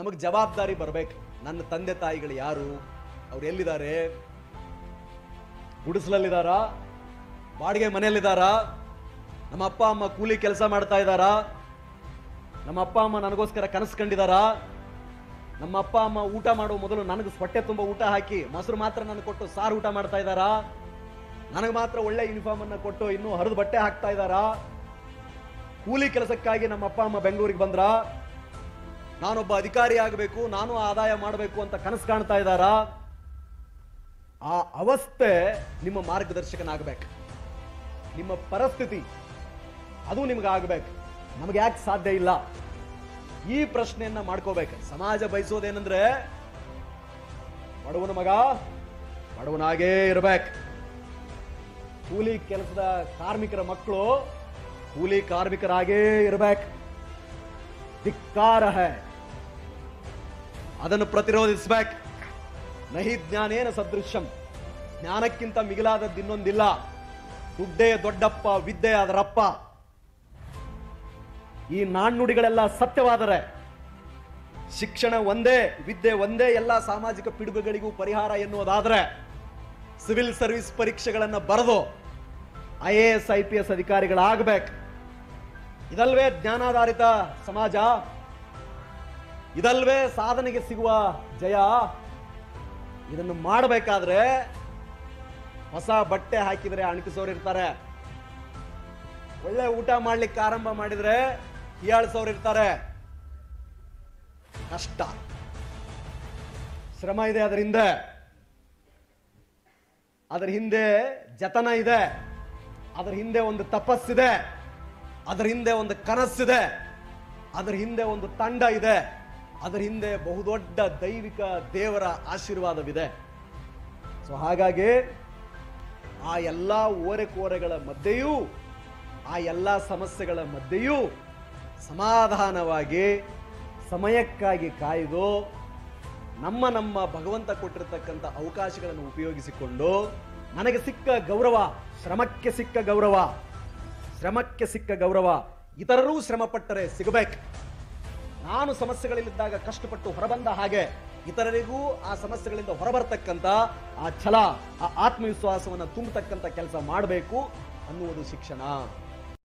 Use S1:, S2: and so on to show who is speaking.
S1: ನಮಗೆ ಜವಾಬ್ದಾರಿ ಬರಬೇಕು. ನನ್ನ ತಂದೆ ತಾಯಿಗಳು ಯಾರು? ಅವ್ರು ಎಲ್ಲಿದ್ದಾರೆ? ಗುಡಿಸಲಲ್ಲಿದ್ದಾರಾ? ಬಾಡಿಗೆ ಮನೆಯಲ್ಲಿದ್ದಾರಾ? ನಮ್ಮ ಅಪ್ಪ, ಅಮ್ಮ ಕೂಲಿ ಕೆಲಸ ಮಾಡ್ತಾ ಇದ್ದಾರಾ? ನಮ್ಮ ಅಪ್ಪ, ಅಮ್ಮ ನನಗೋಸ್ಕರ ಕನಸು ಕಂಡಿದಾರಾ ನಮ್ಮ ಅಪ್ಪ, ಅಮ್ಮ ಊಟ ಮಾಡುವ ಮೊದಲು ನನಗೆ ಹೊಟ್ಟೆ ತುಂಬ ಊಟ ಹಾಕಿ, ಮೊಸರು ಮಾತ್ರ ನನಗೆ ಕೊಟ್ಟು ಸಾರು ಊಟ ಮಾಡ್ತಾ ಇದ್ದಾರಾ? ನನಗೆ ಮಾತ್ರ ಒಳ್ಳೆ ಯೂನಿಫಾರ್ಮ್ ಅನ್ನು ಕೊಟ್ಟು ಇನ್ನೂ ಹರಿದು ಬಟ್ಟೆ ಹಾಕ್ತಾ ಇದ್ದಾರಾ? ಕೂಲಿ ಕೆಲಸಕ್ಕಾಗಿ ನಮ್ಮ ಅಪ್ಪ, ಅಮ್ಮ ಬೆಂಗಳೂರಿಗೆ ಬಂದ್ರ? ನಾನೊಬ್ಬ ಅಧಿಕಾರಿ ಆಗಬೇಕು, ನಾನು ಆದಾಯ ಮಾಡಬೇಕು ಅಂತ ಕನಸು ಕಾಣ್ತಾ ಇದ್ದಾರಾ? ಆ ಅವಸ್ಥೆ ನಿಮ್ಮ ಮಾರ್ಗದರ್ಶಕನಾಗಬೇಕು. ನಿಮ್ಮ ಪರಿಸ್ಥಿತಿ, ಅದು ನಿಮ್ಗೆ ಆಗ್ಬೇಕು ನಮಗೆ ಯಾಕೆ ಸಾಧ್ಯ ಇಲ್ಲ? ಈ ಪ್ರಶ್ನೆಯನ್ನ ಮಾಡ್ಕೋಬೇಕು. ಸಮಾಜ ಬಯಸೋದೇನಂದ್ರೆ, ಬಡವನ ಮಗ ಬಡವನಾಗೇ ಇರಬೇಕು. ಕೂಲಿ ಕೆಲಸದ ಕಾರ್ಮಿಕರ ಮಕ್ಕಳು ಕೂಲಿ ಕಾರ್ಮಿಕರಾಗೇ ಇರಬೇಕು. ಧಿಕ್ಕಾರ ಹೈ. ಅದನ್ನು ಪ್ರತಿರೋಧಿಸ್ಬೇಕು. ನಹಿ ಜ್ಞಾನೇನ ಸದೃಶ್ಯಂ. ಜ್ಞಾನಕ್ಕಿಂತ ಮಿಗಿಲಾದದ್ದು ಇನ್ನೊಂದಿಲ್ಲ. ದುಡ್ಡೇ ದೊಡ್ಡಪ್ಪ, ವಿದ್ಯೆ ಅದರಪ್ಪ. ಈ ನಾಣ್ಣುಡಿಗಳೆಲ್ಲ ಸತ್ಯವಾದರೆ, ಶಿಕ್ಷಣ ಒಂದೇ, ವಿದ್ಯೆ ಒಂದೇ, ಎಲ್ಲ ಸಾಮಾಜಿಕ ಪಿಡುಗುಗಳಿಗೂ ಪರಿಹಾರ ಎನ್ನುವುದಾದರೆ, ಸಿವಿಲ್ ಸರ್ವಿಸ್ ಪರೀಕ್ಷೆಗಳನ್ನು ಬರೆದು, I A S, I P S ಅಧಿಕಾರಿಗಳಾಗಬೇಕು. ಇದಲ್ವೇ ಜ್ಞಾನಾಧಾರಿತ ಸಮಾಜ? ಇದಲ್ವೇ ಸಾಧನೆಗೆ ಸಿಗುವ ಜಯ. ಇದನ್ನು ಮಾಡಬೇಕಾದ್ರೆ ಹೊಸ ಬಟ್ಟೆ ಹಾಕಿದರೆ ಅಣಕಿಸೋರು ಇರ್ತಾರೆ. ಒಳ್ಳೆ ಊಟ ಮಾಡ್ಲಿಕ್ಕೆ ಆರಂಭ ಮಾಡಿದ್ರೆ ಇರ್ತಾರೆ. ಕಷ್ಟ. ಶ್ರಮ ಇದೆ ಅದರ ಹಿಂದೆ. ಅದರ ಹಿಂದೆ ಜತನ ಇದೆ. ಅದರ ಹಿಂದೆ ಒಂದು ತಪಸ್ಸಿದೆ. ಅದರ ಹಿಂದೆ ಒಂದು ಕನಸಿದೆ ಅದರ ಹಿಂದೆ ಒಂದು ತಂಡ ಇದೆ. ಅದರ ಹಿಂದೆ ಬಹುದೊಡ್ಡ ದೈವಿಕ ದೇವರ ಆಶೀರ್ವಾದವಿದೆ. ಸೊ ಹಾಗಾಗಿ ಆ ಎಲ್ಲ ಓರೆಕೋರೆಗಳ ಮಧ್ಯೆಯೂ, ಆ ಎಲ್ಲ ಸಮಸ್ಯೆಗಳ ಮಧ್ಯೆಯೂ ಸಮಾಧಾನವಾಗಿ, ಸಮಯಕ್ಕಾಗಿ ಕಾಯ್ದು ನಮ್ಮ ನಮ್ಮ ಭಗವಂತ ಕೊಟ್ಟಿರತಕ್ಕಂಥ ಅವಕಾಶಗಳನ್ನು ಉಪಯೋಗಿಸಿಕೊಂಡು ನನಗೆ ಸಿಕ್ಕ ಗೌರವ, ಶ್ರಮಕ್ಕೆ ಸಿಕ್ಕ ಗೌರವ, ಶ್ರಮಕ್ಕೆ ಸಿಕ್ಕ ಗೌರವ, ಇತರರೂ ಶ್ರಮಪಟ್ಟರೆ ಸಿಗಬೇಕು. ನಾನು ಸಮಸ್ಯೆಗಳಲ್ಲಿದ್ದಾಗ ಕಷ್ಟಪಟ್ಟು ಹೊರಬಂದ ಹಾಗೆ ಇತರರಿಗೂ ಆ ಸಮಸ್ಯೆಗಳಿಂದ ಹೊರಬರ್ತಕ್ಕಂಥ ಆ ಛಲ, ಆ ಆತ್ಮವಿಶ್ವಾಸವನ್ನು ತುಂಬತಕ್ಕಂಥ ಕೆಲಸ ಮಾಡಬೇಕು ಅನ್ನುವುದು ಶಿಕ್ಷಣ.